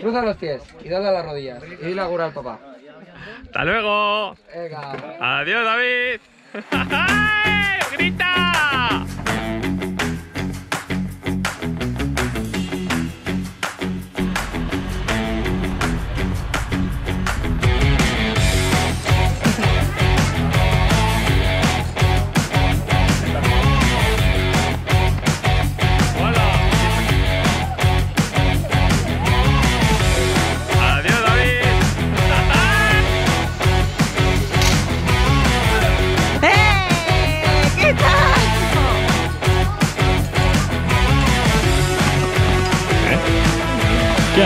Cruza los pies y dale a las rodillas. Y dile agur al papá. ¡Hasta luego! Venga. ¡Adiós, David! ¿Qué?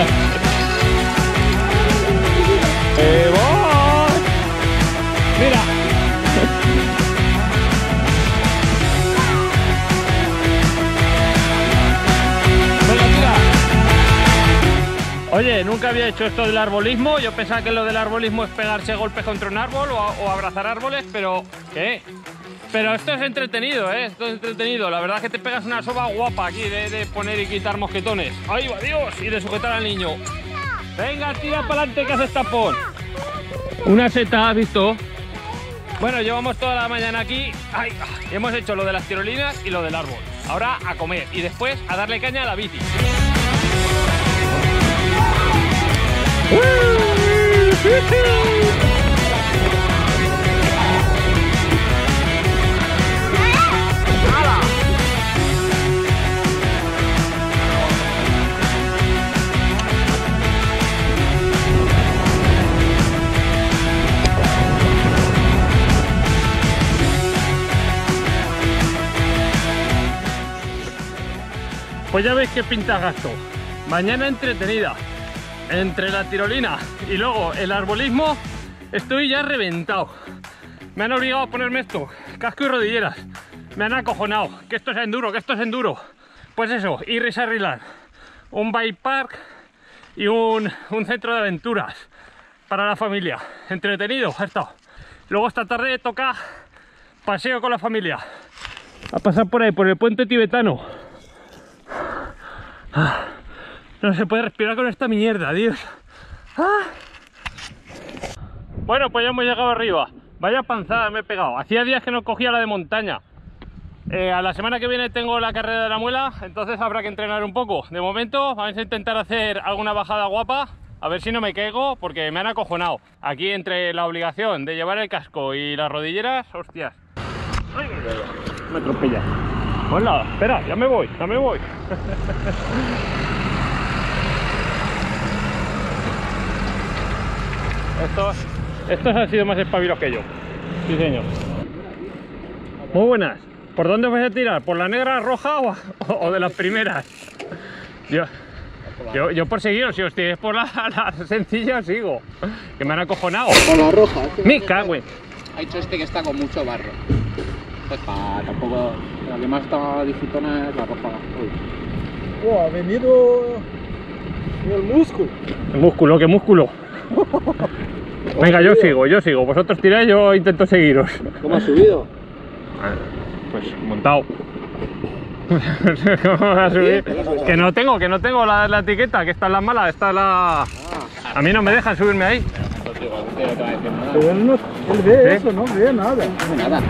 ¡Eh! Mira. Oye, nunca había hecho esto del arbolismo. Yo pensaba que lo del arbolismo es pegarse golpes contra un árbol o, o abrazar árboles, pero ¿qué? Pero esto es entretenido, ¿eh? Esto es entretenido. La verdad es que te pegas una soba guapa aquí de, poner y quitar mosquetones. ¡Ay, va Dios! Y de sujetar al niño. Venga, tira para adelante que haces tapón. Una seta, ¿has visto? Bueno, llevamos toda la mañana aquí. Ay, ah, hemos hecho lo de las tirolinas y lo del árbol. Ahora a comer y después a darle caña a la bici. Pues ya veis qué pinta gasto. Mañana entretenida. Entre la tirolina y luego el arbolismo, estoy ya reventado. Me han obligado a ponerme esto, casco y rodilleras. Me han acojonado. Que esto es enduro, que esto es enduro. Pues eso, Iris Arrilar, un bike park y un, un centro de aventuras para la familia. Entretenido, ha. Luego esta tarde toca paseo con la familia. A pasar por ahí, por el puente tibetano. Ah, no se puede respirar con esta mierda, Dios. Ah. Bueno, pues ya hemos llegado arriba. Vaya panzada me he pegado. Hacía días que no cogía la de montaña. Eh, a la semana que viene tengo la carrera de la muela, entonces habrá que entrenar un poco. De momento vamos a intentar hacer alguna bajada guapa, a ver si no me caigo, porque me han acojonado. Aquí entre la obligación de llevar el casco y las rodilleras, hostias. Me atropella. Hola, espera, ya me voy, ya me voy. Estos, estos han sido más espabilos que yo. Sí, señor. Muy buenas. ¿Por dónde vais a tirar? ¿Por la negra, roja o, o de las primeras? Yo, yo, yo por seguiros, si os tiréis por la, la sencilla, sigo. Que me han acojonado. Con la roja. Me cago Ha hecho este que está con mucho barro. Pues para tampoco. La que más está disfrutona es la roja. Uy. Oh, ha venido el músculo. Músculo, qué músculo. Venga, yo sigo, yo sigo. Vosotros tiráis, yo intento seguiros. ¿Cómo ha subido? Pues montado. ¿Cómo voy a subir? Que no tengo, que no tengo la, la etiqueta, que esta es la mala, esta es la. A mí no me dejan subirme ahí. Pero él, no, él ve ¿Sí? eso, no ve nada. No nada.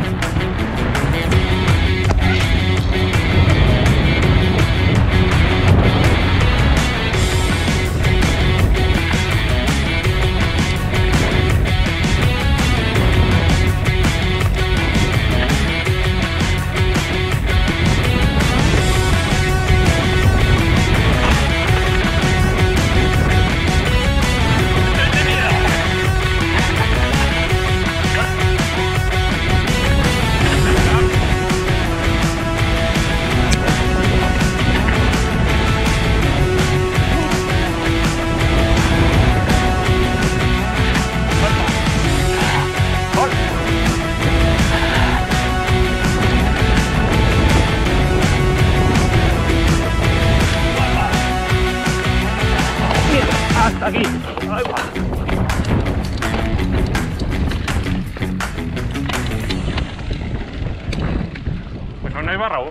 Barra. ¿o?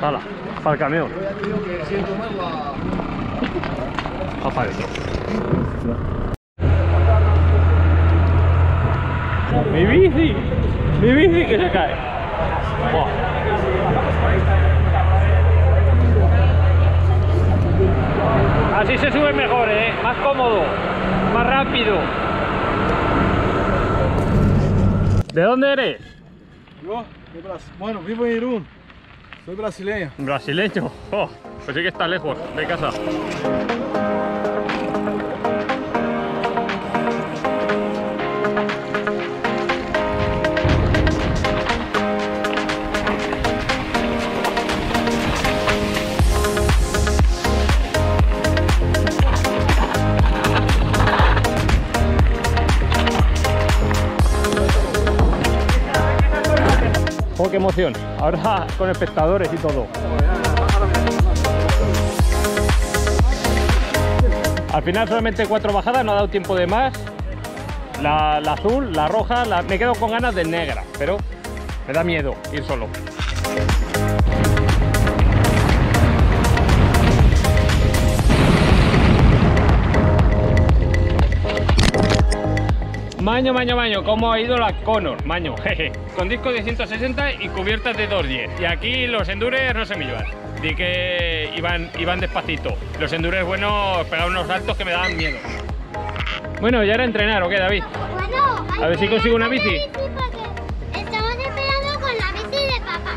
Hala, para el camión. Va para adentro. Mi bici, mi bici que se cae. Buah. Así se sube mejor, ¿eh? Más cómodo, más rápido. ¿De dónde eres? Yo, de bueno, vivo en Irún. Soy brasileño. Brasileño. Oh, pues sí que está lejos de casa. Emoción. Ahora con espectadores y todo. Al final solamente cuatro bajadas, no ha dado tiempo de más. La, la azul, la roja, la- me quedo con ganas de negra, pero me da miedo ir solo. Maño, maño, maño, ¿cómo ha ido la Conor? Maño, jeje. Con disco de 160 y cubiertas de 210. Y aquí los endures no se me iban. Di que iban, iban despacito. Los endures buenos pegaban unos saltos que me daban miedo. Bueno, ya era entrenar, ¿o qué, David? Bueno, A ver si consigo una bici. porque Estamos esperando con la bici de papá.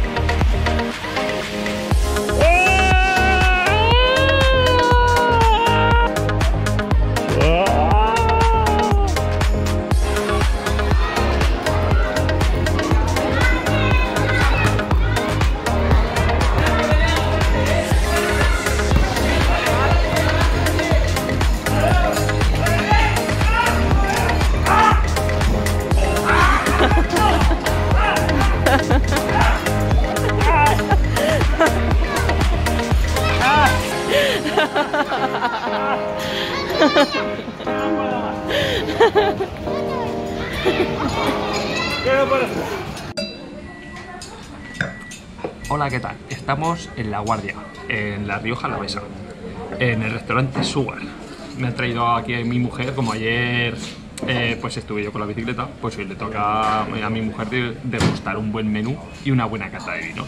Hola, ¿qué tal? Estamos en La Guardia, en La Rioja Alavesa, en el restaurante Sugar. Me ha traído aquí a mi mujer, como ayer eh, pues estuve yo con la bicicleta, pues hoy le toca a mi mujer de- degustar un buen menú y una buena cata de vino.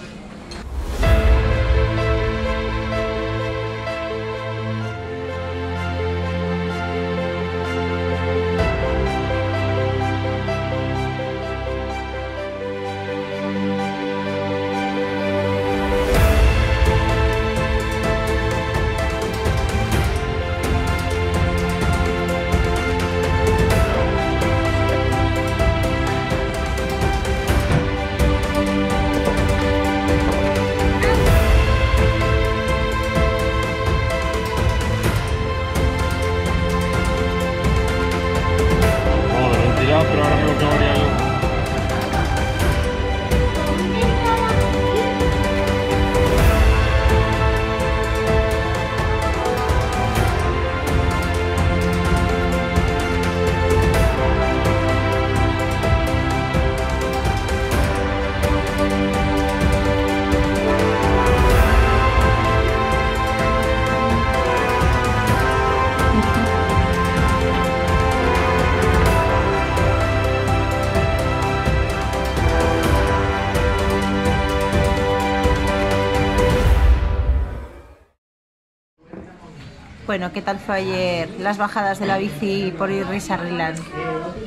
Bueno, ¿qué tal fue ayer las bajadas de la bici por Irrisarriland?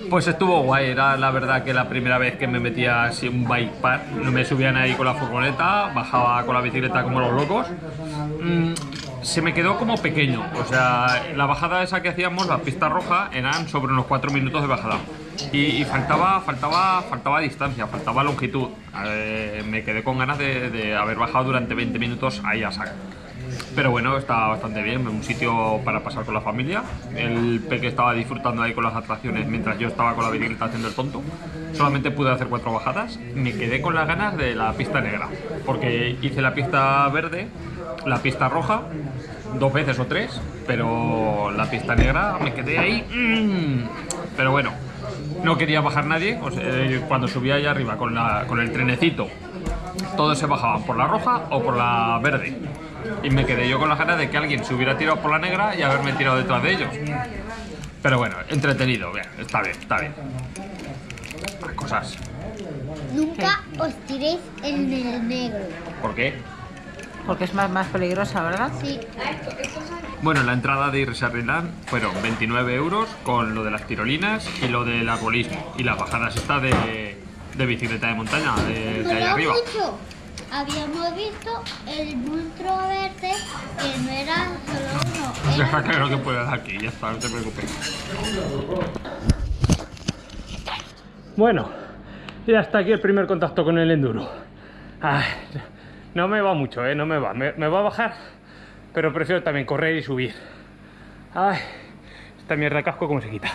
Pues estuvo guay, era la verdad que la primera vez que me metía así un bike park, no me subían ahí con la furgoneta, bajaba con la bicicleta como los locos. Mm, se me quedó como pequeño, o sea, la bajada esa que hacíamos, la pista roja, eran sobre unos 4 minutos de bajada. Y, y faltaba, faltaba, faltaba distancia, faltaba longitud. Eh, me quedé con ganas de, de haber bajado durante 20 minutos ahí a saco. Pero bueno, está bastante bien, un sitio para pasar con la familia. El peque estaba disfrutando ahí con las atracciones mientras yo estaba con la bicicleta haciendo el tonto. Solamente pude hacer cuatro bajadas. Me quedé con las ganas de la pista negra, porque hice la pista verde, la pista roja, dos veces o tres, pero la pista negra me quedé ahí. mm. Pero bueno, no quería bajar nadie. eh, cuando subía allá arriba con, la- con el trenecito, todos se bajaban por la roja o por la verde. Y me quedé yo con la ganas de que alguien se hubiera tirado por la negra y haberme tirado detrás de ellos. Pero bueno, entretenido, bien, está bien, está bien. Cosas. Nunca os tiréis en el negro. ¿Por qué? Porque es más, más peligrosa, ¿verdad? Sí. Bueno, la entrada de Irisarriland fueron 29 euros con lo de las tirolinas y lo del arbolismo. Y las bajadas está de, de bicicleta de montaña, de, de arriba. dicho. Habíamos visto el monstruo verde que no era solo uno. Deja Era que lo que puedas aquí, ya está, no te preocupes. Bueno, y hasta aquí el primer contacto con el enduro. Ay, no me va mucho, ¿eh? No me va. Me, me va a bajar, pero prefiero también correr y subir. Ay, esta mierda de casco, ¿cómo se quita?